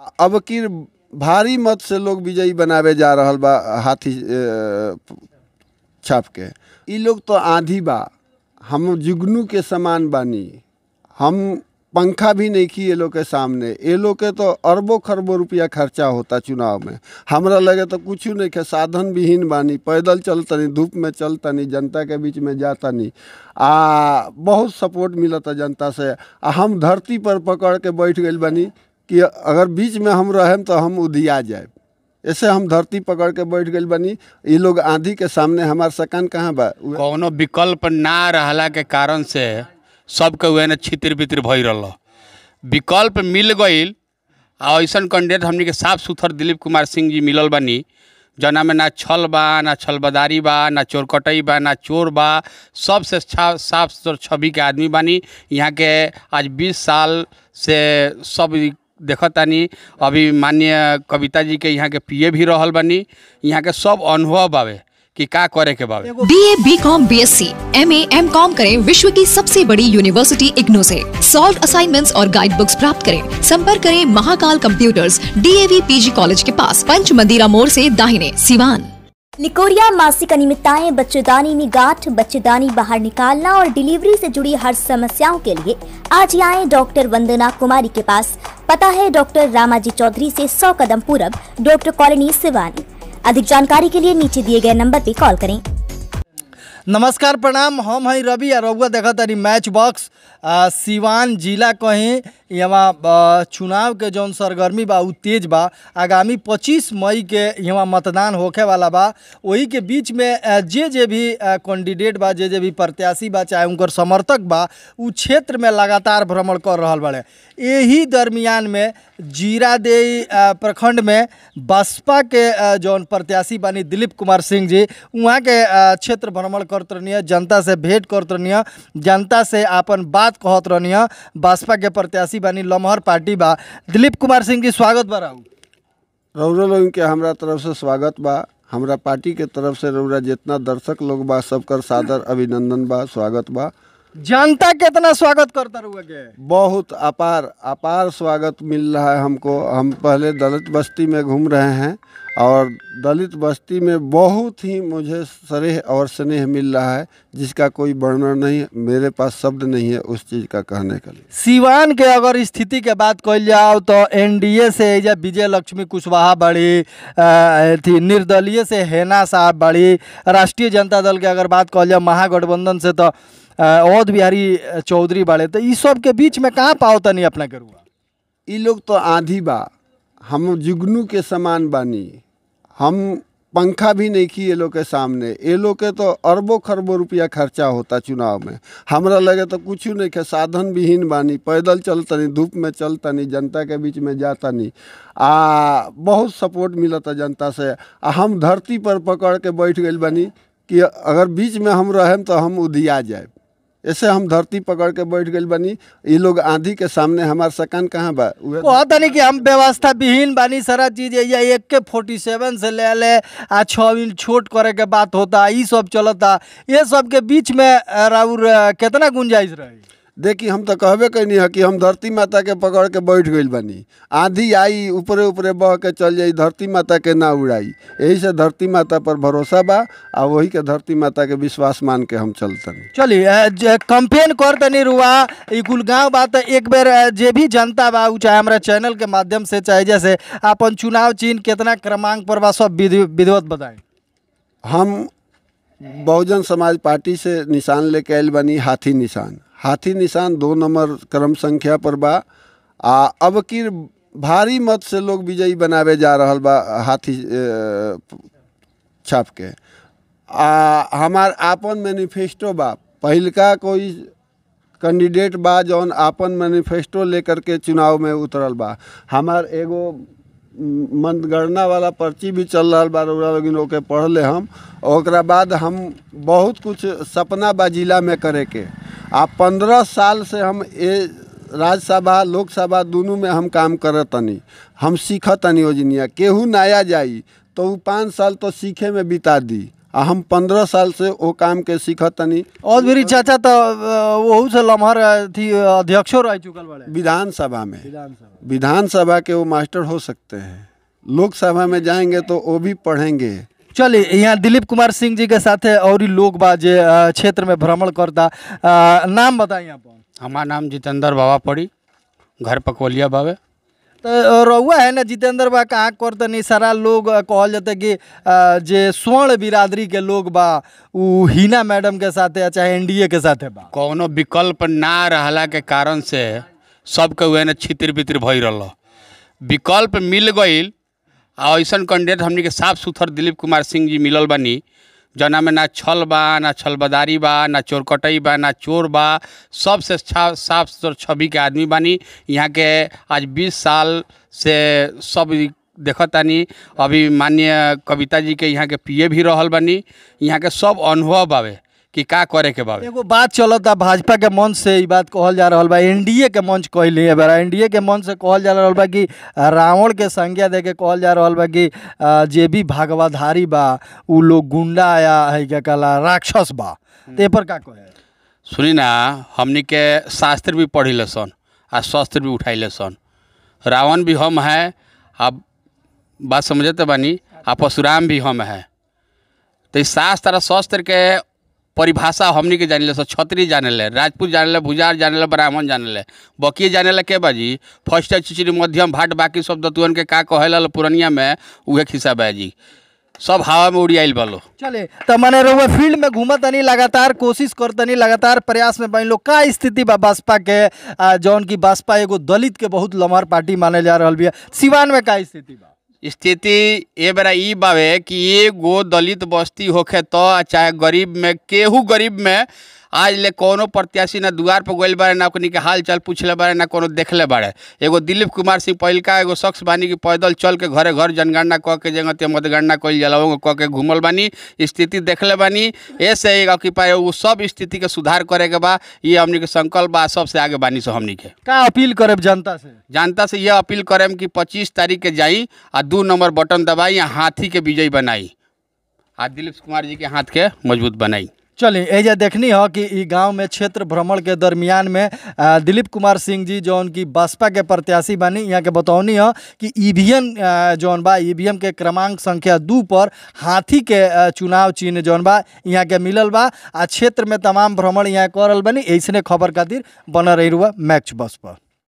अब की भारी मत से लोग विजयी बनावे जा रहा बा हाथी छाप के ई लोग तो आंधी बा। हम जुगनू के समान बानी। हम पंखा भी नहीं की ये लोग के सामने। ये लोग के तो अरबों खरबों रुपया खर्चा होता चुनाव में। हमरा लगे तो कुछ नहीं के साधन विहीन बानी। पैदल चलतनी, धूप में चलतनी, जनता के बीच में जातनी। आ, बहुत सपोर्ट मिलता जनता से। आ, हम धरती पर पकड़ के बैठ गइल बानी। कि अगर बीच में हम रहें तो हम उधिया जाए ऐसे हम धरती पकड़ के बैठ गइल बनी। ये लोग आंधी के सामने हमार सकान कहाँ बा? कौनो विकल्प ना रहला के कारण से सबके उहे न छितिर बितिर भई रहल। विकल्प मिल गई आ ऐसन कैंडिडेट हमनी के साफ़ सुथर दिलीप कुमार सिंह जी मिलल बनी। जना में ना छल बा, ना छलबदारी बा, ना चोरकटई बा, ना चोर बा। सबसे छा, साफ़ सुथर छवि के आदमी बानी। यहाँ के आज बीस साल से सब देखतानी अभी माननीय कविता जी के यहाँ के पीए भी रहल बानी। यहाँ के सब अनुभव बावे कि का करे के बावे C M A M com करें विश्व की सबसे बड़ी यूनिवर्सिटी इग्नो से। सॉल्व असाइनमेंट्स और गाइड बुक्स प्राप्त करें। संपर्क करें Mahakal computers P G college के पास पंच मंदिरा मोड़ से दाहिने, सिवान। निकोरिया मासिक अनियमितताएँ, बच्चेदानी में गांठ, बच्चेदानी बाहर निकालना और डिलीवरी से जुड़ी हर समस्याओं के लिए आज ही आए डॉक्टर वंदना कुमारी के पास। पता है डॉक्टर रामाजी चौधरी से 100 कदम पूरब, डॉक्टर कॉलोनी सिवानी। अधिक जानकारी के लिए नीचे दिए गए नंबर पर कॉल करें। नमस्कार, प्रणाम। हम हई रवि आ रउआ देखा मैच बॉक्स। सिवान जिला कहीं यहाँ चुनाव के जौन सरगर्मी बा तेज बा, आगामी 25 मई के यहाँ मतदान होखे वाला बा। वही के बीच में जे जे भी कैंडिडेट बा, जे जे भी प्रत्याशी बा, चाहे उनकर समर्थक बा, उ क्षेत्र में लगातार भ्रमण कर रहा बड़े। यही दरमियान में जीरादेई प्रखंड में बसपा के जौन प्रत्याशी बानी दिलीप कुमार सिंह जी वहाँ के क्षेत्र भ्रमण करते रहनी जनता से भेंट करत रहनी जनता से आपन बात कहत रहनी बसपा के प्रत्याशी बानी लमहर पार्टी बा। दिलीप कुमार सिंह जी स्वागत बा राउ रौरा लोग के हमरा तरफ़ से स्वागत बा। हमरा पार्टी के तरफ़ से रौरा जितना दर्शक लोग बा सबकर सादर अभिनंदन बा स्वागत बा। जनता कितना स्वागत करता रहुआ के? बहुत अपार अपार स्वागत मिल रहा है हमको। हम पहले दलित बस्ती में घूम रहे हैं। और दलित बस्ती में बहुत ही मुझे सरेह और स्नेह मिल रहा है जिसका कोई वर्णन नहीं मेरे पास शब्द नहीं है उस चीज़ का कहने के लिए। सिवान के अगर स्थिति के बात कल जाओ तो एनडीए से या विजय लक्ष्मी कुशवाहा बड़ी थी निर्दलीय से हेना साहब बड़ी राष्ट्रीय जनता दल के अगर बात कल जाओ महागठबंधन से तो अवध बिहारी चौधरी बड़े तो इस सब के बीच में कहाँ पाओ तनी अपना के रुआ ये लोग तो आंधी बा हम जुगनू के समान बानी। हम पंखा भी नहीं की ये लोग के सामने। ये लोग के तो अरबों खरबों रुपया खर्चा होता चुनाव में। हमरा लगे तो कुछ नहीं के साधन विहीन बानी। पैदल चलतनी, धूप में चलतनी, जनता के बीच में जातनी। आ, बहुत सपोर्ट मिलता जनता से। आ, हम धरती पर पकड़ के बैठ गइल बानी कि अगर बीच में हम रहें तो हम उधिया जाए ऐसे हम धरती पकड़ के बैठ गई बनी। ये लोग आंधी के सामने हमार सकान कहाँ बा? कहता नहीं कि हम व्यवस्था विहीन बानी, सारा चीज़ या एक के फोर्टी सेवन से ले ले, आ छः इंच छोट करे के बात होता ये सब चलता। ये सब के बीच में राउर कितना गुंजाइश रही? देखी हम तो कहबे कैनी है कि हम धरती माता के पकड़ के बैठ गई बनी। आंधी आई ऊपरे ऊपरे बह के चल जाई धरती माता के ना उड़ाई। यही से धरती माता पर भरोसा बा आ वही के धरती माता के विश्वास मान के हम चलतनी। चलिए कैंपेन कर तनी रुआ ई कुल गाँव बात एक बेर जे भी जनता बा चाहे हमारा चैनल के माध्यम से चाहे जैसे अपन चुनाव चिन्ह कितना क्रमांक पर बा सब विधिवत बताएँ। हम बहुजन समाज पार्टी से निशान लेके आयल बनी हाथी निशान। हाथी निशान दो नंबर क्रम संख्या पर बा। आ अब की भारी मत से लोग विजयी बनावे जा रहा बा हाथी छाप के आ हमार आपन मैनिफेस्टो बा। पहिलका कोई कैंडिडेट बा जौन आपन मैनिफेस्टो लेकर के चुनाव में उतरल बा। हमार एगो म, मतगणना वाला पर्ची भी चल रहा बा रउरा ओके पढ़ले हम। ओकरा बाद हम बहुत कुछ सपना बा जिला में करे के आ पंद्रह साल से हम ए राज्यसभा लोकसभा दोनों में हम काम करत तनी हम सीखत तनी ओजनिया केहू नया जाई तो उ पाँच साल तो सीखे में बिता दी। आ हम पंद्रह साल से वो काम के सीखत तनी और मेरी चाचा तो वहू से लम्हर थी अध्यक्षो रह चुकल बड़े विधानसभा में। विधानसभा के वो मास्टर हो सकते हैं। लोकसभा में जाएँगे तो वो भी पढ़ेंगे। चलिए यहाँ दिलीप कुमार सिंह जी के साथे और लोग बाजे क्षेत्र में भ्रमण करता। नाम बताई अपन हमार नाम जितेंद्र बाबा पड़ी घर पकवलिया बाबे। तो रहुआ है ना जितेंद्र बा कहाँ करतनी सारा लोग कहल जाता कि जे स्वर्ण बिरादरी के लोग बा उ हिना मैडम के साथ साथे चाहे एनडीए के साथे बा। कौनो विकल्प ना रहला के कारण से सबके न छितिर बितिर भई रहा विकल्प मिल गईल आ, ऐसन कैंडिडेट हमनी के साफ़ सुथर दिलीप कुमार सिंह जी मिलल बानी, जना में ना छल बा, ना छलबदारी बा, ना चोरकटई बा, ना चोर बा, सबसे छा- साफ़ सुथर छवि के आदमी बानी। यहाँ के आज 20 साल से सब देखतानी, अभी माननीय कविता जी के यहाँ के पीए भी रहल बानी। यहाँ के सब अनुभव बावे। कि का करे के बावे? एगो बात चलता भाजपा के मंच से बात कहल जा रहल बा एनडीए के मंच कहली है बार एनडीए के मंच से कहल जा रहल बा कि रावण के संज्ञा दे के कहल जा रहल बा कि जे भी भागवाधारी बा उ लोग गुंडा या है क्या कहला राक्षस बा। ते पर का कहे? सुनी ना हमनी के शास्त्र भी पढ़ी ले सन आ शस्त्र भी उठाइले सन रावण भी हम है अब बात समझते बानी आ परशुराम भी हम है। तो इस शास्त्र और शस्त्र के परिभाषा हमनी के जाने सन छत्री जाने ले राजपूत जाने ले भुजार जाने ले ब्राह्मण जाने ले बकी जाने ले के बाजी? फ़र्स्ट चिचरी मध्यम भाट बाकी सब दतुअन के का कहेला पुरनिया में, उहे खिस्सा बाजी। सब हवा में उड़ियाइल बालो। चले तो मने रहुआ फ़ील्ड में घूमत तनी लगातार कोशिश करतनी लगातार प्रयास में बन। लोग का स्थिति बा बसपा के? जौन की बसपा एगो दलित के बहुत लमहर पार्टी माने जा रहल है सिवान में का स्थिति बा? स्थिति ए बेरा ई बावे कि एगो दलित बस्ती होखे तो चाहे गरीब में, केहू गरीब में आज ले कोनो प्रत्याशी ना द्वार पर गइल बारे ना ओकनी के हाल चाल पूछले बारे ना कोनो देखले बारे एगो दिलीप कुमार सिंह पहिलका एगो शख्स बानी कि पैदल चल के घरे घर जनगणना कह के जगह ते मतगणना कइल जाला कऽ के घूमल बानी स्थिति देखले बानी। ऐसे ऑक्यूपाई उ सब स्थिति के सुधार करे के बा ये हमनी के संकल्प बा सबसे आगे बानी से हमनी के। का अपील करे जनता से? जनता से यह अपील करेम कि 25 तारीख के जाई आ दू नंबर बटन दबाई आ हाथी के विजयी बनाई। आ दिलीप कुमार जी के हाथ के मज़बूत बनाई। चलिए एजा देखनी हो कि गाँव में क्षेत्र भ्रमण के दरमियान में दिलीप कुमार सिंह जी जौन की बसपा के प्रत्याशी बनी, यहाँ के बतौनी हो कि ईवीएम जौन बा, ईवीएम के क्रमांक संख्या दू पर हाथी के चुनाव चिन्ह जौन बा, यहाँ के मिलल बा। आ क्षेत्र में तमाम भ्रमण यहाँ करल बनी, ऐसने खबर खातिर बनल रही मैच बस पर।